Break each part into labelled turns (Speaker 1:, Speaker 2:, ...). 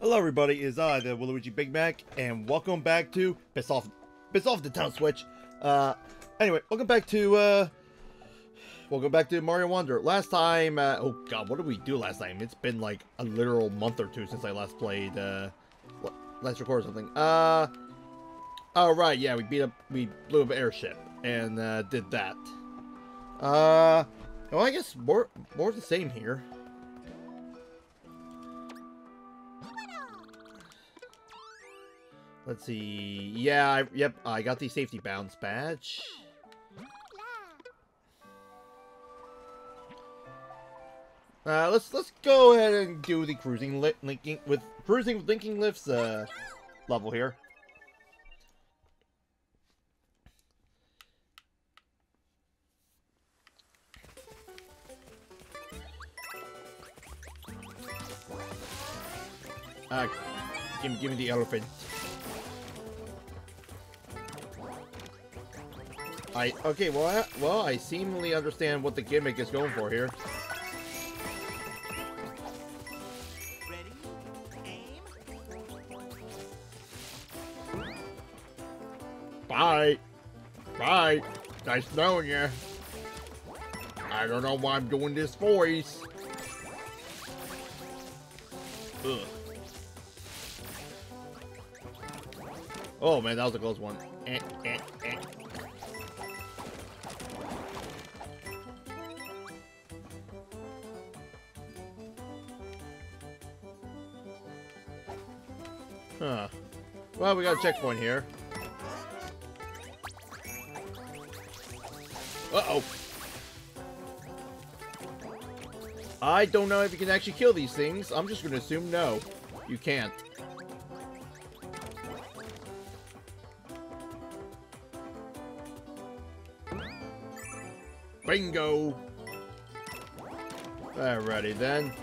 Speaker 1: Hello everybody, it's I, the Willuigi Bigmak, and welcome back to Piss Off Piss Off the Town Switch. Uh anyway, welcome back to uh Welcome back to Mario Wonder. Last time uh, oh god, what did we do last time? It's been like a literal month or two since I last played uh last recorded something. Uh Oh right, yeah, we beat up we blew up an airship and uh did that. Uh well I guess more more the same here. Let's see. Yeah, I, yep, I got the safety bounce badge. Uh, let's let's go ahead and do the cruising li linking with cruising linking lifts uh level here. Uh, give, give me the elephant. I okay, well, I, well, I seemingly understand what the gimmick is going for here. Bye. Bye. Nice knowing you. I don't know why I'm doing this voice. Ugh. Oh man, that was a close one. Eh, eh, eh. Huh. Well, we got a checkpoint here. Uh-oh. I don't know if you can actually kill these things. I'm just going to assume no. You can't. Bingo! Alrighty then.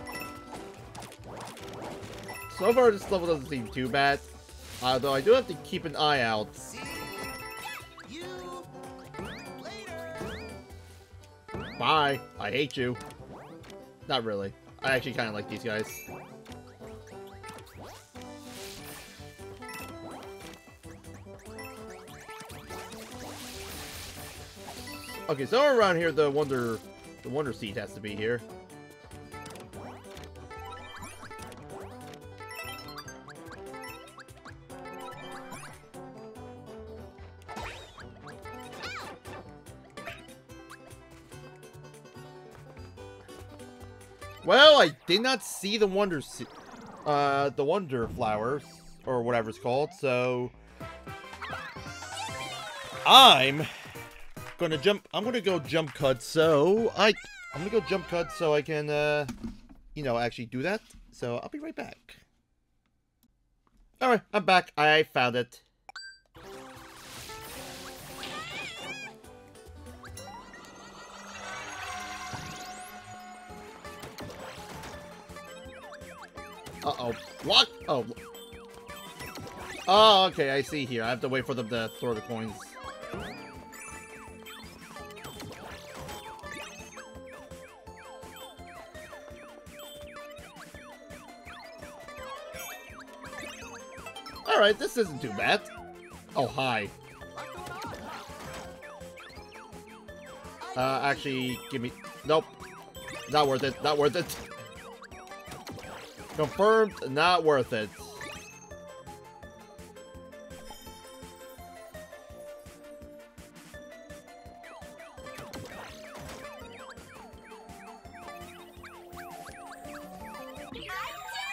Speaker 1: So far, this level doesn't seem too bad. Uh, Although I do have to keep an eye out. Bye. I hate you. Not really. I actually kind of like these guys. Okay, somewhere around here, the Wonder, the Wonder Seed has to be here. Did not see the Wonder, uh, the Wonder Flowers, or whatever it's called, so... I'm gonna jump, I'm gonna go jump cut, so I, I'm gonna go jump cut so I can, uh, you know, actually do that. So I'll be right back. Alright, I'm back. I found it. Uh-oh. What? Oh. Oh, okay, I see here. I have to wait for them to throw the coins. Alright, this isn't too bad. Oh, hi. Uh, actually, give me... Nope. Not worth it. Not worth it. Confirmed, not worth it.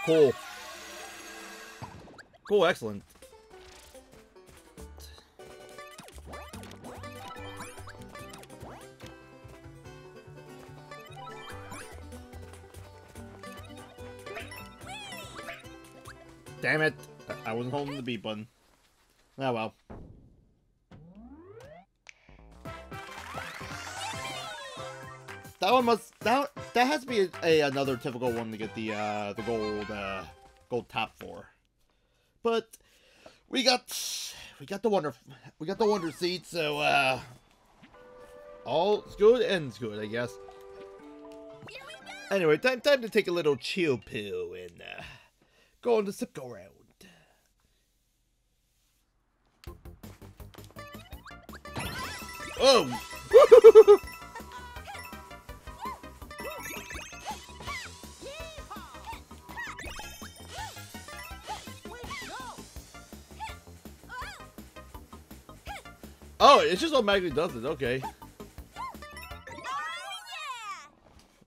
Speaker 1: Cool. Cool, excellent. Damn it. I wasn't holding the B button. Oh well. That one must that that has to be a, a another typical one to get the uh the gold uh gold top for. But we got we got the wonder we got the wonder seed, so uh all's good ends good, I guess. Anyway, time time to take a little chill pill and uh go on the zip go round. Oh! oh, it just automatically does it. Okay. Oh,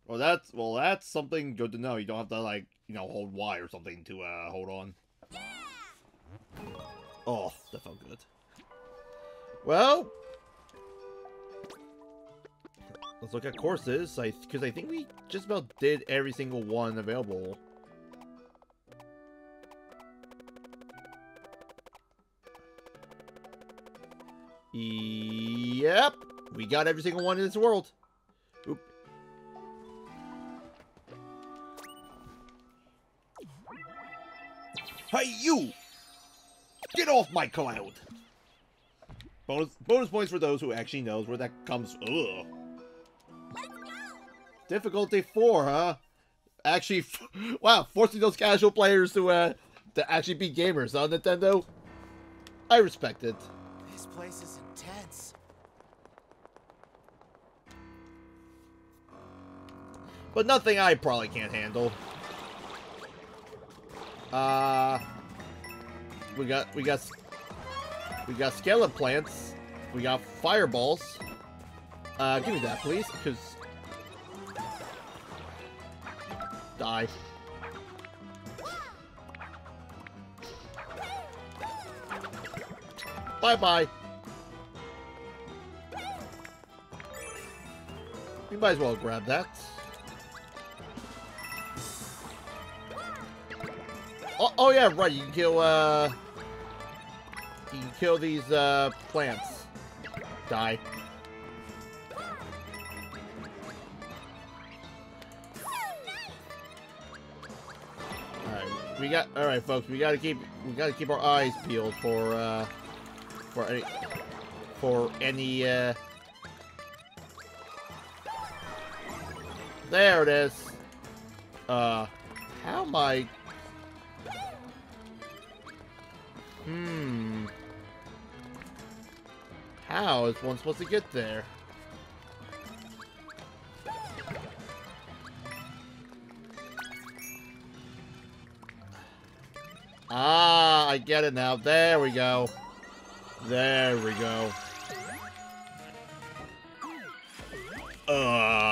Speaker 1: well, that's well, that's something good to know. You don't have to like, you know, hold Y or something to uh hold on. Oh, that felt good. Well, let's look at courses. I because I think we just about did every single one available. Yep, we got every single one in this world. Hey, you! Get off my cloud! Bonus bonus points for those who actually knows where that comes. Ugh. Difficulty four, huh? Actually, wow, forcing those casual players to uh to actually be gamers, huh, Nintendo? I respect it.
Speaker 2: This place is intense.
Speaker 1: But nothing I probably can't handle. Uh, we got we got we got skeleton plants. We got fireballs. Uh, give me that, please, because die. Bye bye. We might as well grab that. Oh, oh yeah, right. You can kill. Uh, you can kill these uh, plants. Die. Alright, we got. All right, folks. We got to keep. We got to keep our eyes peeled for. Uh, for any. For any. Uh, there it is. Uh, how am I Hmm. How is one supposed to get there? Ah, I get it now. There we go. There we go. Uh.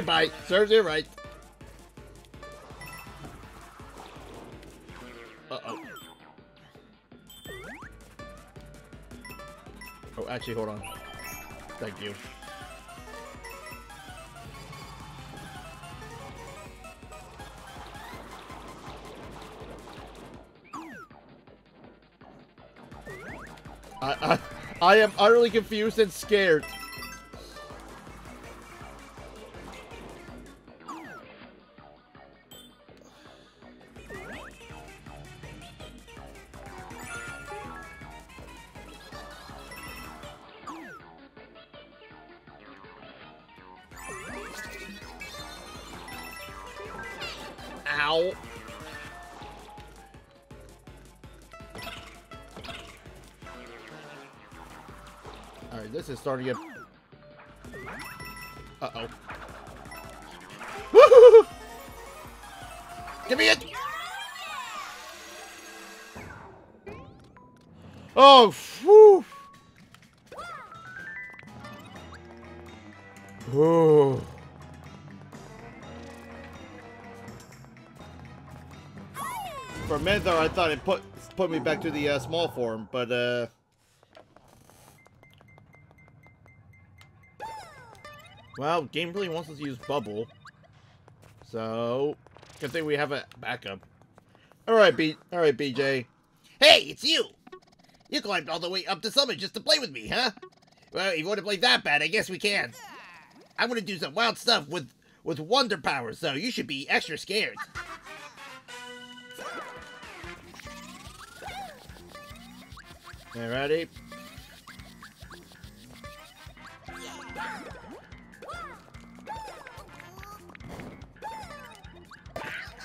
Speaker 1: Bye-bye. Serves you right. Uh-oh. Oh, actually, hold on. Thank you. I, I, I am utterly confused and scared. Ow. Alright, this is starting to get... Uh-oh. Give me it! Oh, whew! Ooh. Minute there, I thought it put put me back to the uh, small form, but uh. Well, game really wants us to use bubble, so good thing we have a backup. All right, B. All right, BJ.
Speaker 3: Hey, it's you! You climbed all the way up to summit just to play with me, huh? Well, if you want to play that bad, I guess we can. I'm gonna do some wild stuff with with wonder powers, so you should be extra scared.
Speaker 1: Ready?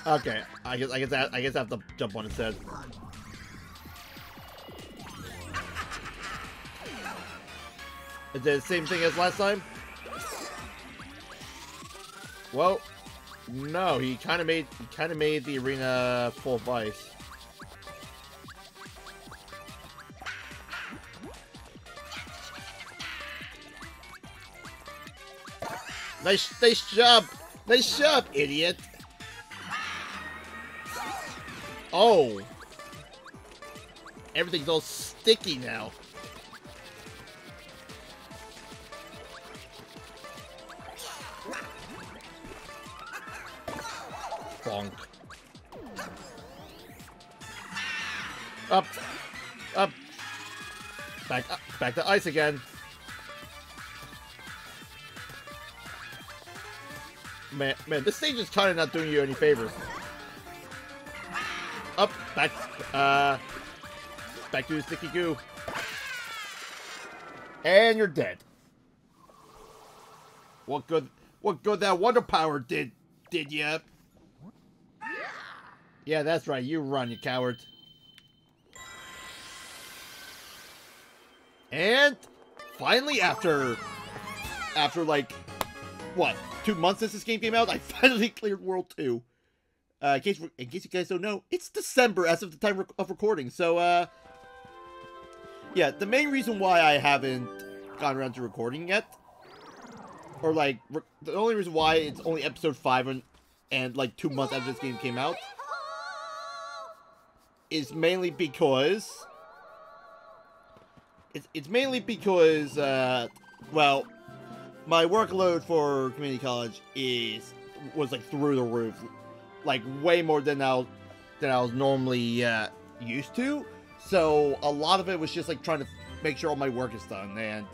Speaker 1: Okay, I guess I guess I, I guess I have to jump on his head. Is it the same thing as last time? Well, no. He kind of made kind of made the arena full of ice. Nice, nice job, nice job, idiot. Oh, everything's all sticky now. Bonk. Up. Up. Back up. Back to ice again. Man, man, this stage is kind of not doing you any favors. Up. Back. Uh. Back to the sticky goo. And you're dead. What good? What good that wonder power did? Did ya? Yeah, that's right. You run, you coward. And finally, after after like what two months since this game came out, I finally cleared World Two. Uh, in case in case you guys don't know, it's December as of the time of recording. So, uh, yeah, the main reason why I haven't gone around to recording yet, or like the only reason why it's only episode five and and like two months after this game came out is mainly because it's it's mainly because uh well my workload for community college is was like through the roof. Like way more than I was, than I was normally uh, used to. So a lot of it was just like trying to make sure all my work is done. And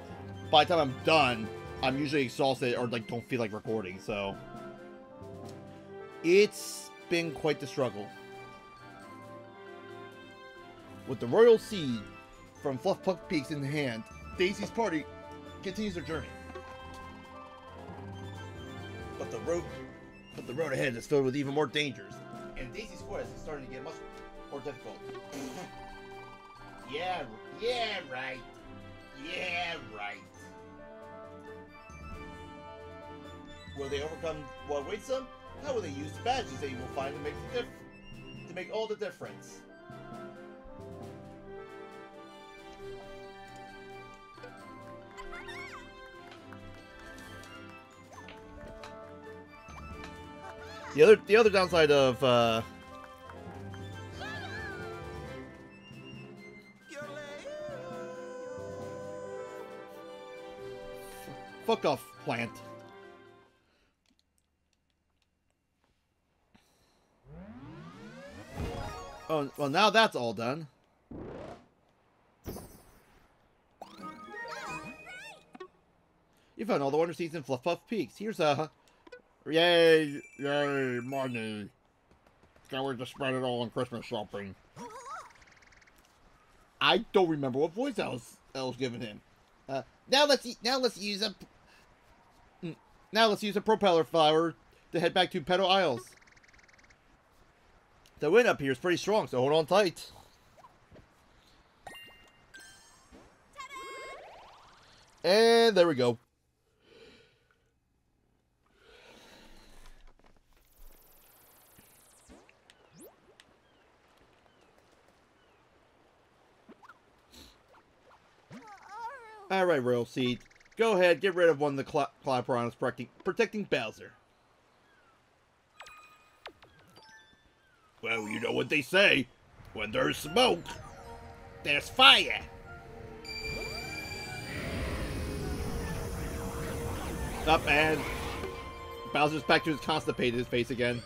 Speaker 1: by the time I'm done I'm usually exhausted or like don't feel like recording. So it's been quite the struggle. With the royal seed from Fluffpuff Peaks in hand, Daisy's party continues their journey. But the road, but the road ahead is filled with even more dangers, and Daisy's quest is starting to get much more difficult.
Speaker 3: Yeah, yeah, right. Yeah, right.
Speaker 1: Will they overcome what awaits them? How will they use the badges they will find to make the diff- to make all the difference? The other the other downside of uh Fuck off, plant. Oh, well now that's all done. You found all the Wonder Seeds in Fluffpuff Peaks. Here's a Yay, yay, money. Can't wait to spend it all on Christmas shopping. I don't remember what voice I was, I was giving him.
Speaker 3: Uh, now let's now let's use a.
Speaker 1: Now let's use a propeller flower to head back to Petal Isles. The wind up here is pretty strong, so hold on tight. And there we go. Alright, Royal Seed. Go ahead, get rid of one of the Cl Cloud protecting, protecting Bowser. Well, you know what they say. When there's smoke,
Speaker 3: There's fire.
Speaker 1: up and Bowser's back to his constipated face again.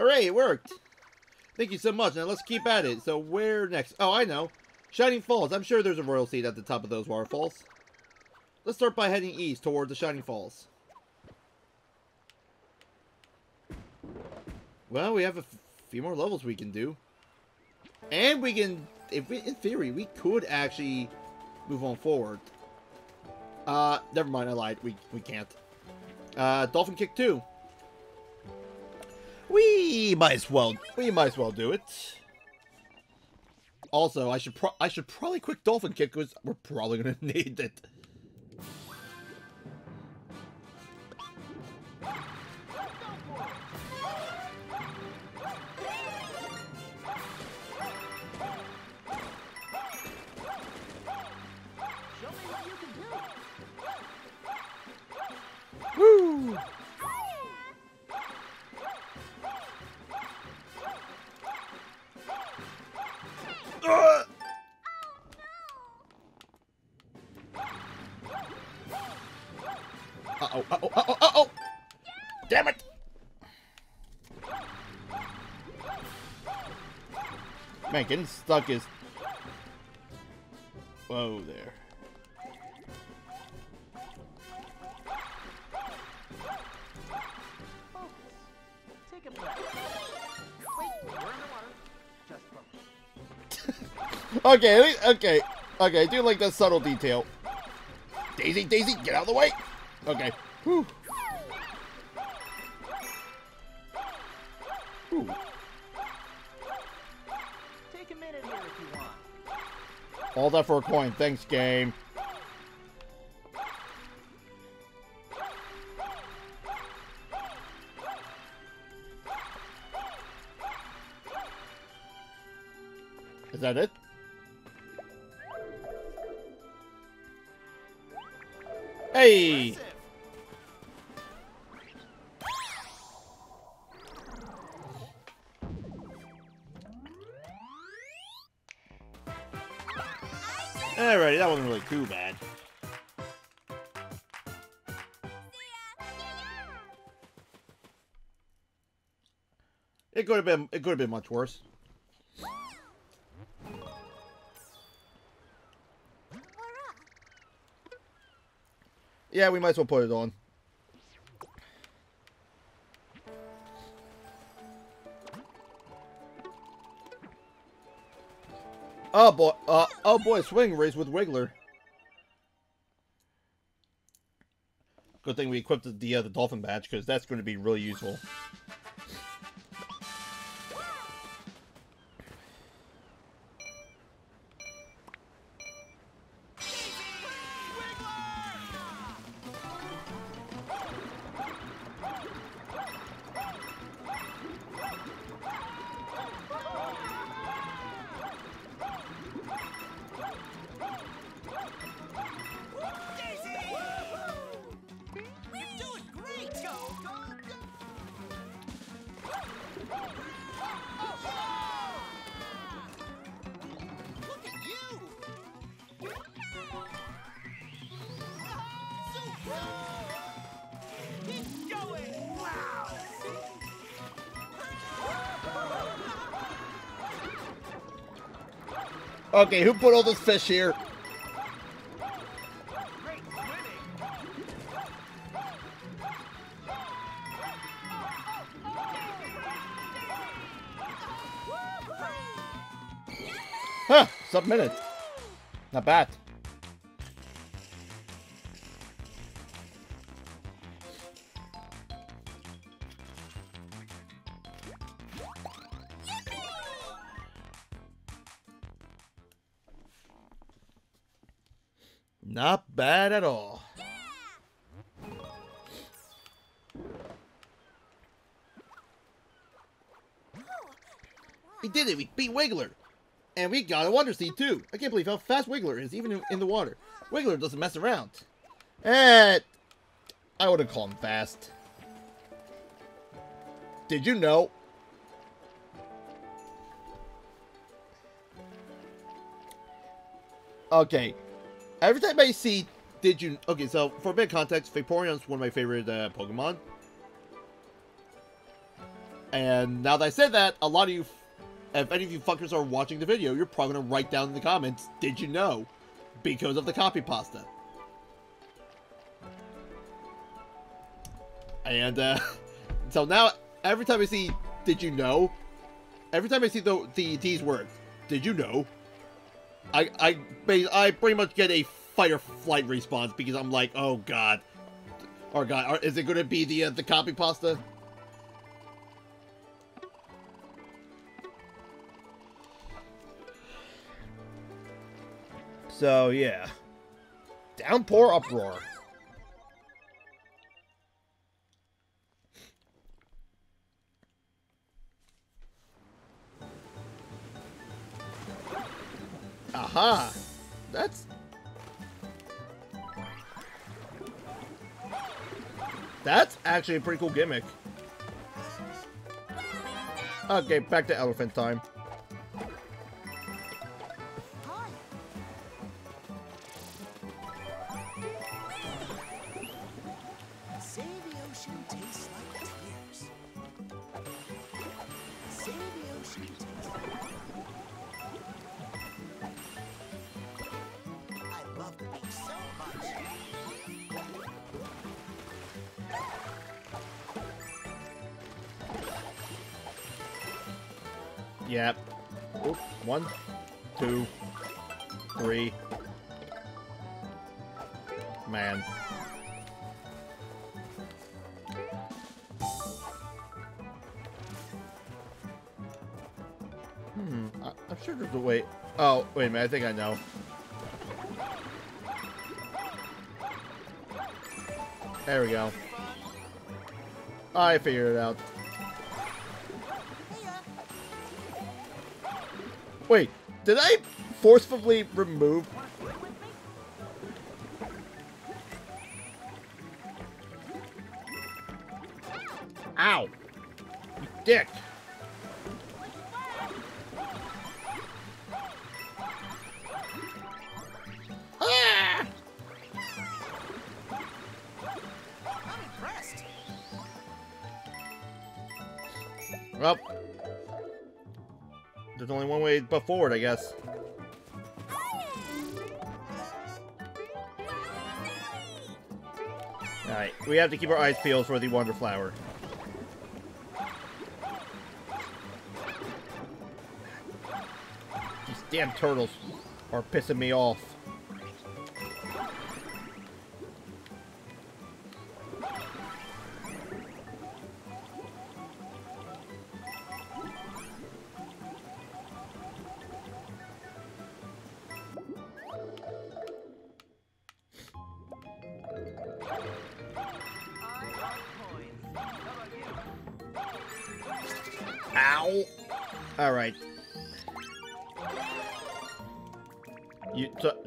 Speaker 1: Hooray, it worked! Thank you so much. Now let's keep at it. So where next? Oh, I know. Shining Falls. I'm sure there's a royal seed at the top of those waterfalls. Let's start by heading east toward the Shining Falls. Well, we have a few more levels we can do. And we can, if we, in theory, we could actually move on forward. Uh, never mind, I lied. We, we can't. Uh, Dolphin Kick 2. We might as well, we might as well do it. Also, I should I should probably quick Dolphin Kick because we're probably gonna need it. Damn it! Man, getting stuck is... Whoa there.
Speaker 2: Take a breath. Wait, we're in the water. Just focus.
Speaker 1: Okay, okay, okay, I do like that subtle detail. Daisy, Daisy, get out of the way! Okay. Whew. All that for a coin. Thanks, game. Could have been it could have been much worse. Yeah, we might as well put it on. Oh boy, uh, oh boy, swing race with Wiggler. Good thing we equipped the uh, the dolphin badge because that's going to be really useful. Okay, who put all this fish here? Huh, submitted. Not bad. We did it! We beat Wiggler! And we got a Wonder Seed too! I can't believe how fast Wiggler is, even in, the water. Wiggler doesn't mess around. Eh, I wouldn't call him fast. Did you know? Okay. Every time I see did you okay, so for a bit of context, Vaporeon's one of my favorite uh, Pokemon. And now that I said that, a lot of you if any of you fuckers are watching the video, you're probably gonna write down in the comments, did you know? Because of the copy pasta. And, uh, so now, every time I see, did you know? Every time I see the, the these words, did you know? I, I, I pretty much get a fight or flight response because I'm like, oh god. Oh god, is it gonna be the, uh, the copy pasta? So, yeah. Downpour uproar. Aha! That's... That's actually a pretty cool gimmick. Okay, back to elephant time.
Speaker 2: I
Speaker 1: think I know. There we go. I figured it out. Wait, did I forcefully remove? There's only one way but forward, I guess. Alright, we have to keep our eyes peeled for the Wonder Flower. These damn turtles are pissing me off.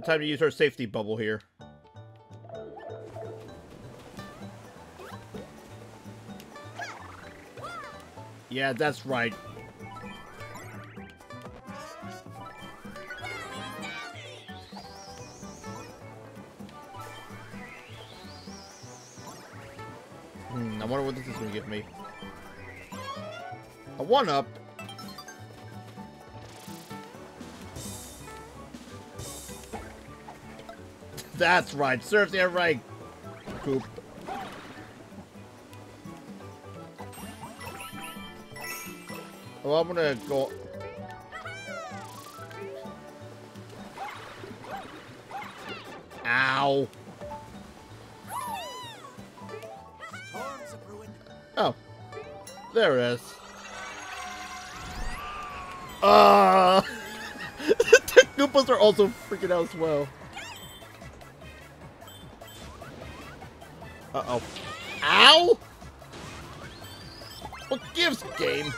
Speaker 1: Time to use our safety bubble here. Yeah, that's right. Hmm, I wonder what this is going to give me. A one-up? That's right. Serve the right. Coop. Well, I'm gonna go. Ow. Oh. There it is. Ah! the Goombas are also freaking out as well. Uh-oh. Ow! What gives, game?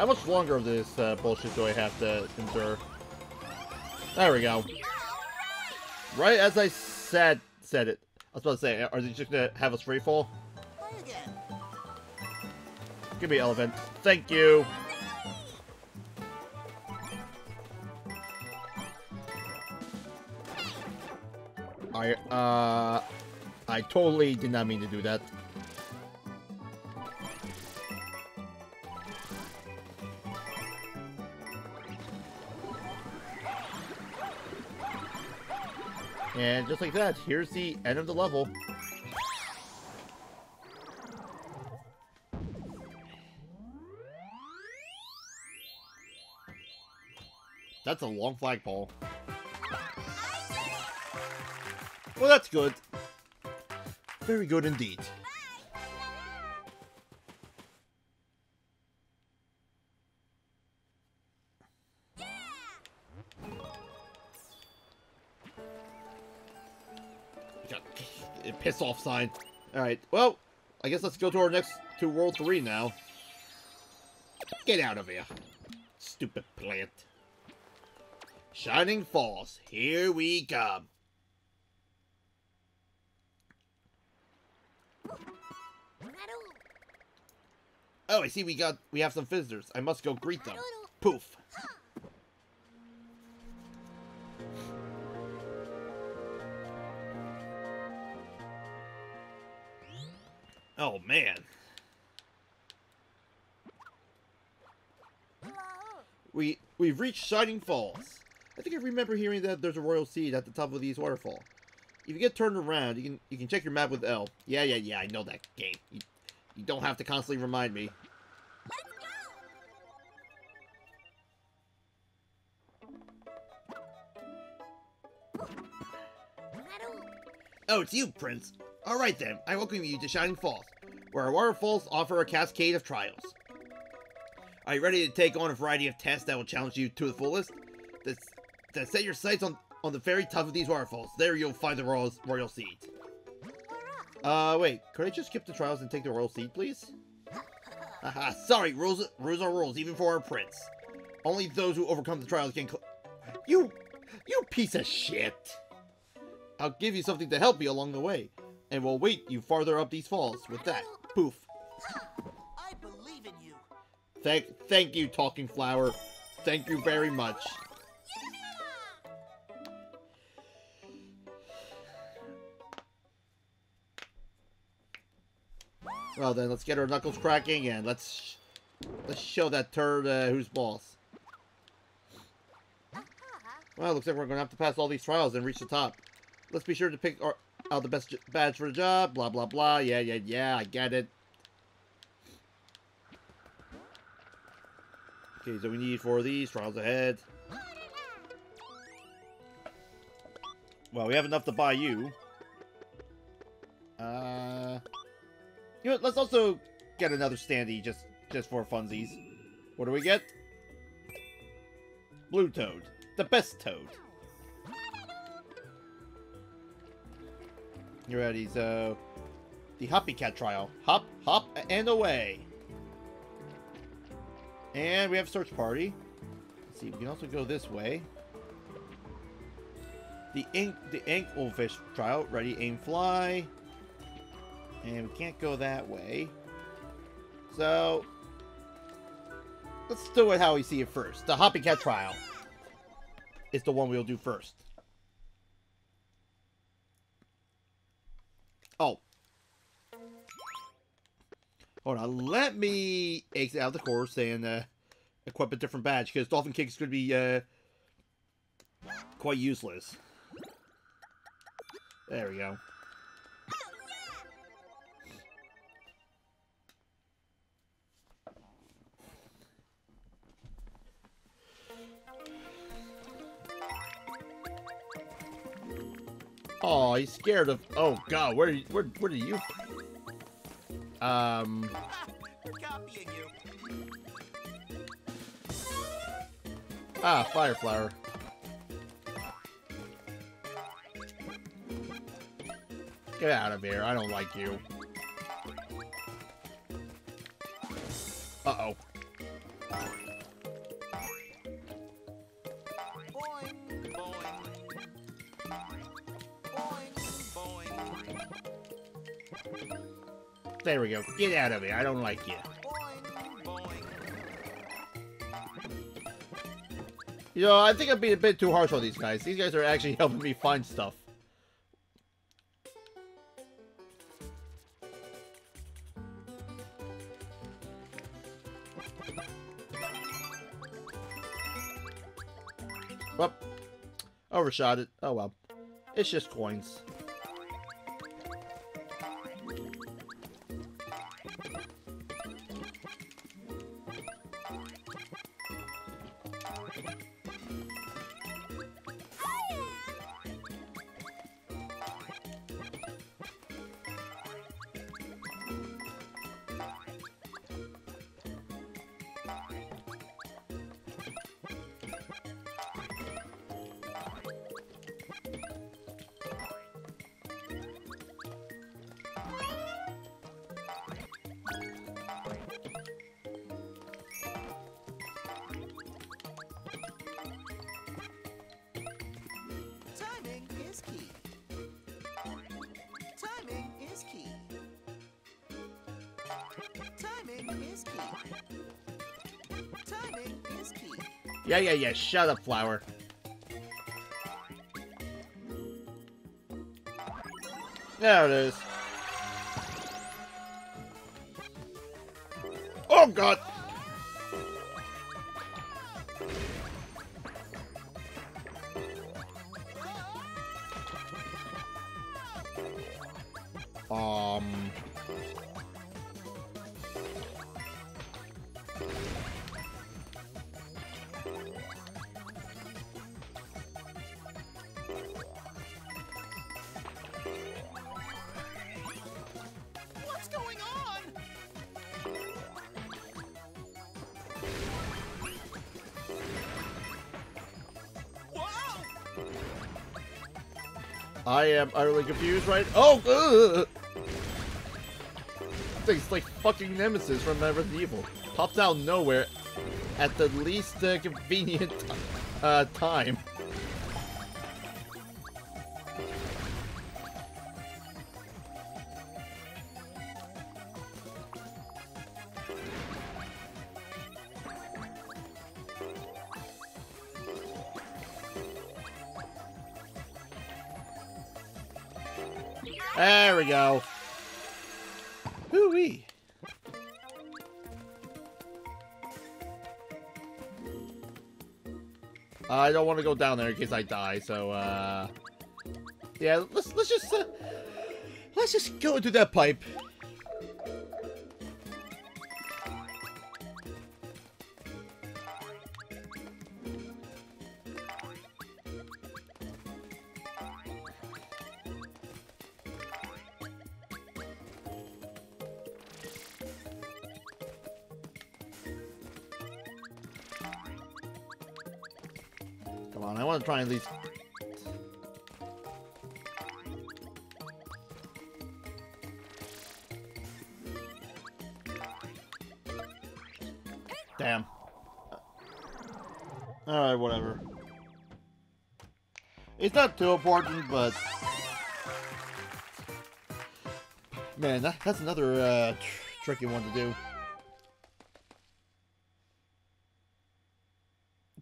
Speaker 1: How much longer of this uh, bullshit do I have to endure? There we go. Right as I said said it. I was about to say, are they just gonna have us free fall? Give me elephant. Thank you. I uh I totally did not mean to do that. And just like that, here's the end of the level. That's a long flagpole. Well, that's good. Very good indeed. Off sign. Alright, well, I guess let's go to our next to World 3 now. Get out of here. Stupid plant. Shining Falls, here we come. Oh, I see we got we have some visitors. I must go greet them. Poof. Man. We we've reached Shining Falls. I think I remember hearing that there's a royal seed at the top of these waterfall. If you get turned around, you can you can check your map with L. Yeah, yeah, yeah. I know that game. You, you don't have to constantly remind me. Oh, it's you, Prince. All right then. I welcome you to Shining Falls, where our waterfalls offer a cascade of trials. Are you ready to take on a variety of tests that will challenge you to the fullest? Then set your sights on, on the very top of these waterfalls. There you'll find the royal, royal seed. Uh, wait. Could I just skip the trials and take the royal seed, please? Haha, sorry. Rules, rules are rules, even for our prince. Only those who overcome the trials can... You... You piece of shit! I'll give you something to help you along the way. And we'll wait you farther up these falls with that. Poof.
Speaker 2: I believe in you.
Speaker 1: Thank, thank you, Talking Flower. Thank you very much. Well then, let's get our knuckles cracking and let's let's show that turd uh, who's boss. Well, looks like we're gonna have to pass all these trials and reach the top. Let's be sure to pick our, out the best badge for the job. Blah blah blah. Yeah yeah yeah. I get it. Okay, so we need four of these. Trials ahead. Well, we have enough to buy you. Uh, you know, let's also get another standee just just for funsies. What do we get? Blue Toad, the best Toad. You ready? So, the Hoppy Cat trial. Hop, hop, and away. And we have search party. Let's see, we can also go this way. The ink, the ink fish trial. Ready, aim, fly. And we can't go that way. So, let's do it how we see it first. The Hoppy Cat trial is the one we'll do first. Oh. Hold on. Let me exit out of the course and uh, equip a different badge because Dolphin Kick is going to be uh, quite useless. There we go. Oh, he's scared of. Oh God, where where where do you? Um. Ah, fire flower. Get out of here! I don't like you. There we go. Get out of here. I don't like you. You know, I think I'm being a bit too harsh on these guys. These guys are actually helping me find stuff. Well, overshot it. Oh well. It's just coins. Yeah, yeah, yeah. Shut up, flower. There it is. Oh god! Am utterly confused, right? Oh! Thing's like fucking Nemesis from Resident Evil. Pops out nowhere at the least uh, convenient uh, time. There we go. Hoo-wee. I don't want to go down there in case I die, so uh Yeah, let's let's just uh, let's just go into that pipe. Least Damn. Alright, whatever. It's not too important, but... Man, that, that's another uh, tr tricky one to do.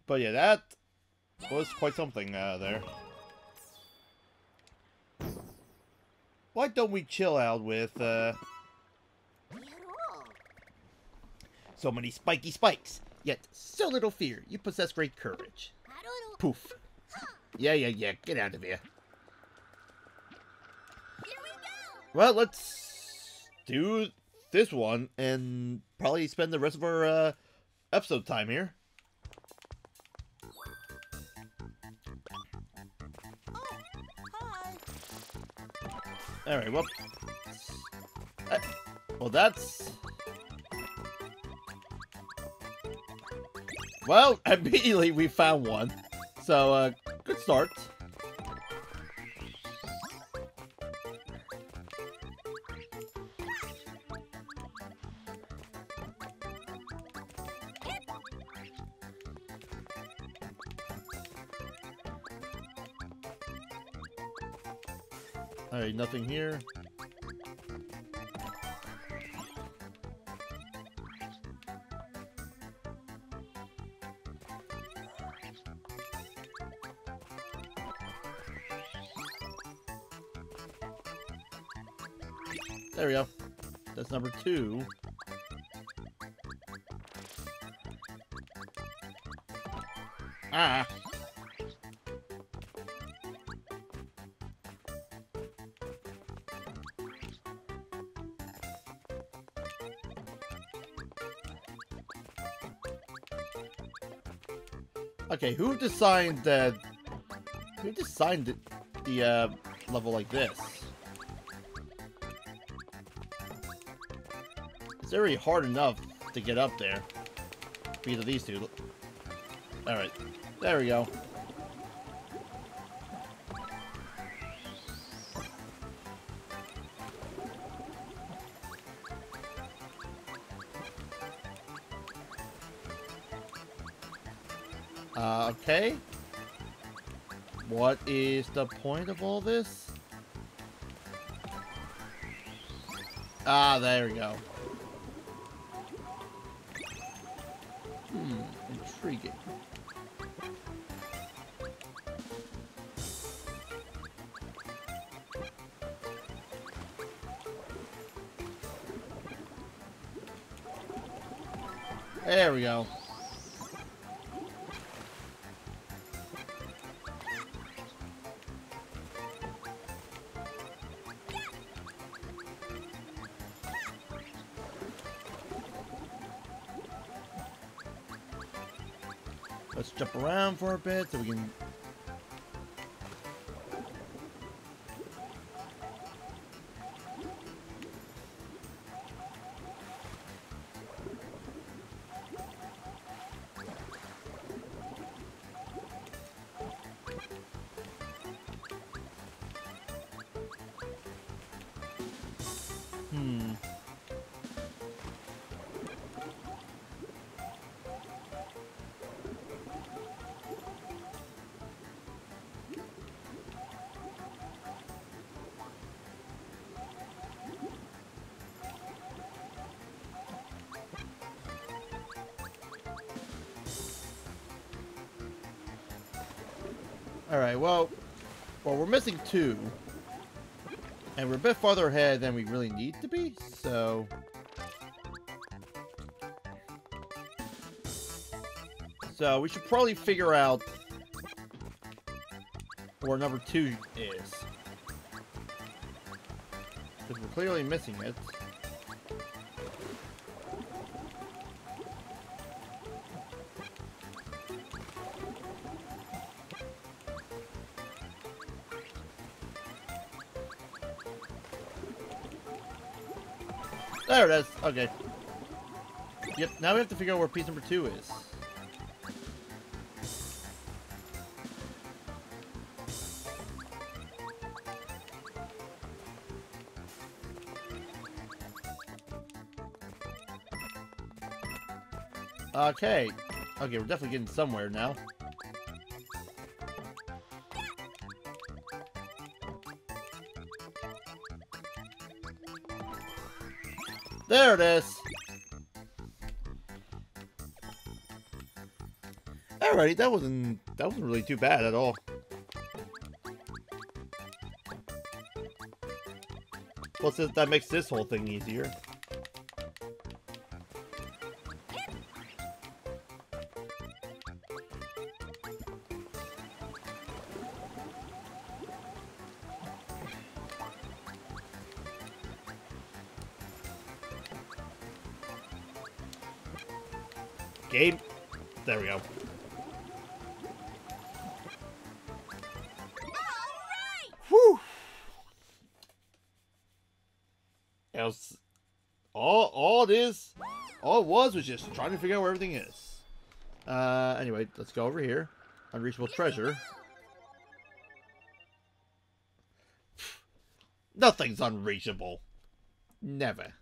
Speaker 1: But yeah, that was quite something uh, there. Why don't we chill out with uh, so many spiky spikes, yet so little fear? You possess great courage. Poof. Yeah, yeah, yeah. Get out of here. Well, let's do this one and probably spend the rest of our uh, episode time here. Alright, well... uh, well, that's... Well, immediately we found one. So, uh, good start. Two. Ah. Okay, who designed that? Who designed the, the uh, level like this? It's already hard enough to get up there. For either these two. Alright, there we go. Uh, okay. What is the point of all this? Ah, there we go. For a bit so we can... Alright, well, well, we're missing two. And we're a bit farther ahead than we really need to be, so... So, we should probably figure out where number two is. Because we're clearly missing it. There it is. Okay. Yep, now we have to figure out where piece number two is. Okay. Okay, we're definitely getting somewhere now. There it is. Alrighty, that wasn't that wasn't really too bad at all. Plus, that that makes this whole thing easier. Just trying to figure out where everything is. Uh, anyway, let's go over here. Unreachable treasure. Nothing's unreachable. Never.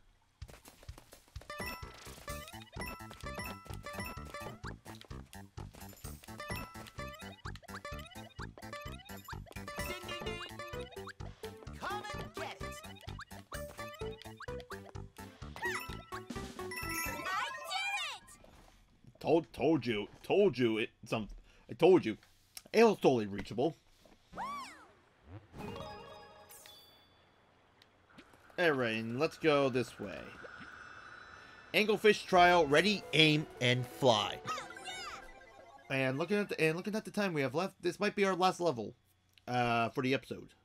Speaker 1: Told you. Told you it some I told you. It was totally reachable. Alright, let's go this way. Anglefish trial, ready, aim, and fly. And looking at the and looking at the time we have left, this might be our last level uh, for the episode.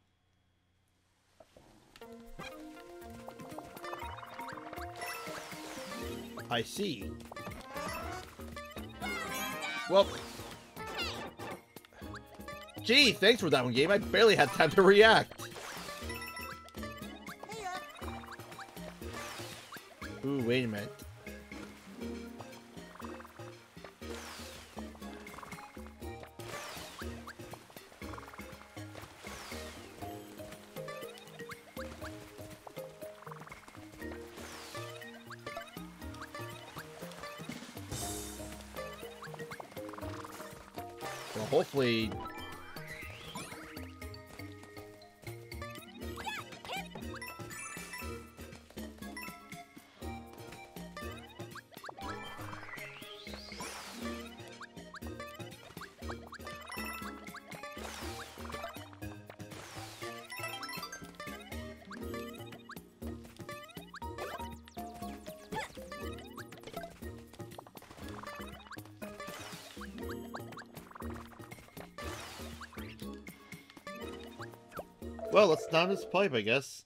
Speaker 1: I see. Well, gee, thanks for that one, game. I barely had time to react. Ooh, wait a minute. Well, let's down this pipe, I guess.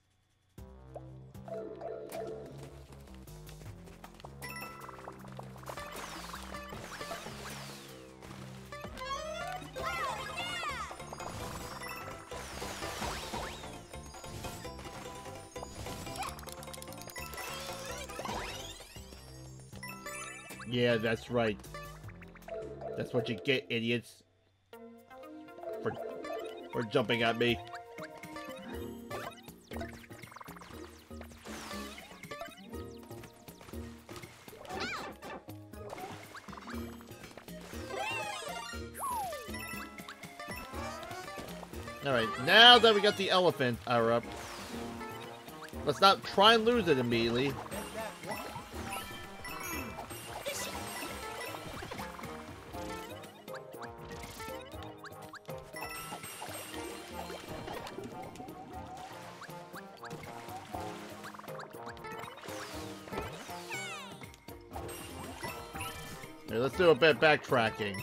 Speaker 1: Yeah, that's right. That's what you get, idiots. For, for jumping at me. That we got the elephant uh, power up, let's not try and lose it immediately. Let's do a bit backtracking.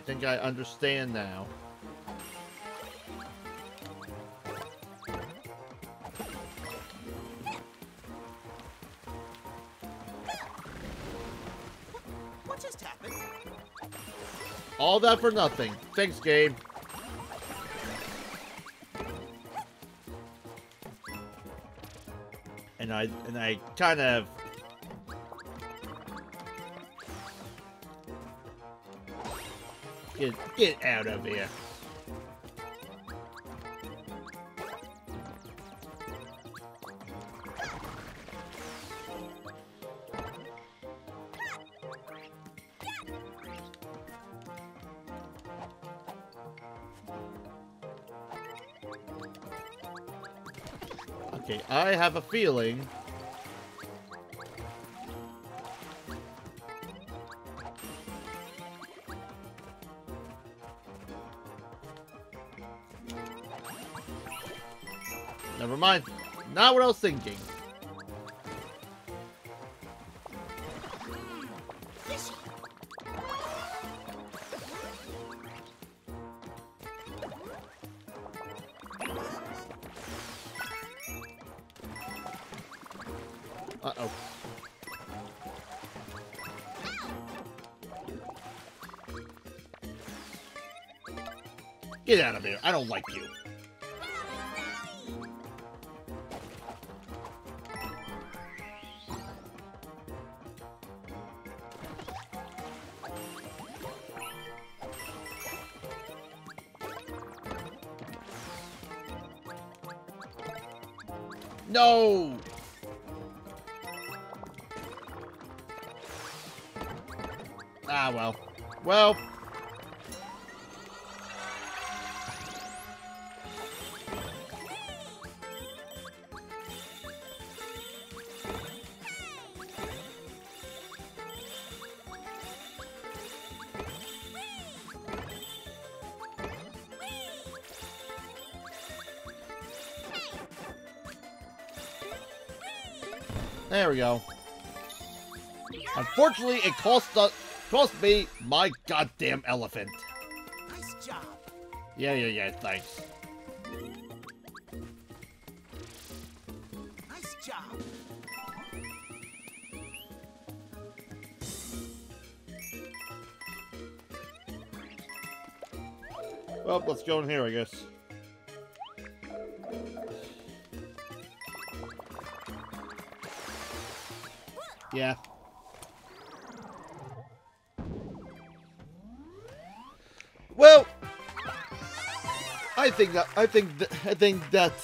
Speaker 1: Think I understand now.
Speaker 2: What just happened?
Speaker 1: All that for nothing. Thanks, game. And I and I kind of get get out of here. Okay, I have a feeling. What I was thinking. Get out of here. I don't like you. No! Ah, well. Well. We go. Unfortunately, it cost us, cost me my goddamn elephant.
Speaker 2: Nice job.
Speaker 1: Yeah, yeah, yeah, thanks.
Speaker 2: Nice job.
Speaker 1: Well, let's go in here, I guess. Yeah. Well, I think that I think that I think that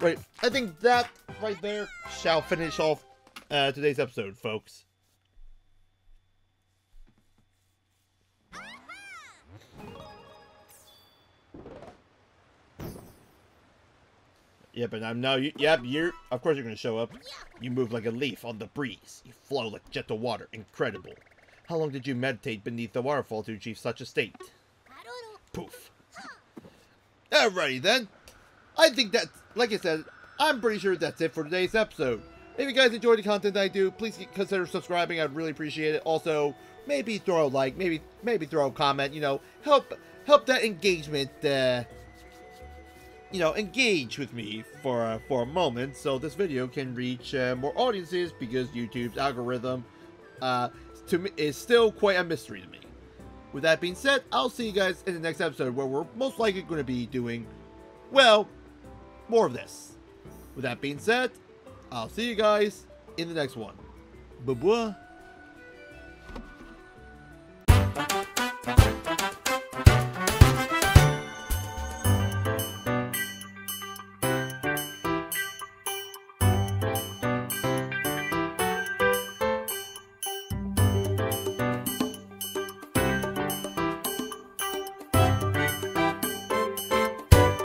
Speaker 1: right I think that right there shall finish off uh, today's episode, folks. Yeah, but I'm now. You, yep, you're. Of course, you're gonna show up. You move like a leaf on the breeze. You flow like gentle water. Incredible. How long did you meditate beneath the waterfall to achieve such a state? Poof. Alrighty then. I think that, like I said, I'm pretty sure that's it for today's episode. If you guys enjoy the content I do, please consider subscribing. I'd really appreciate it. Also, maybe throw a like, maybe maybe throw a comment. You know, help help that engagement. Uh, you know, engage with me for uh, for a moment, so this video can reach uh, more audiences because YouTube's algorithm, uh, to me is still quite a mystery to me. With that being said, I'll see you guys in the next episode where we're most likely going to be doing, well, more of this. With that being said, I'll see you guys in the next one. Bye bye.